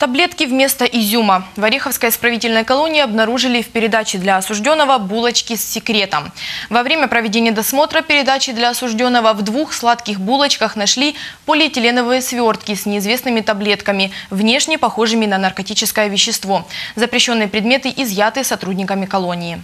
Таблетки вместо изюма. В Ореховской исправительной колонии обнаружили в передаче для осужденного булочки с секретом. Во время проведения досмотра передачи для осужденного в двух сладких булочках нашли полиэтиленовые свертки с неизвестными таблетками, внешне похожими на наркотическое вещество. Запрещенные предметы изъяты сотрудниками колонии.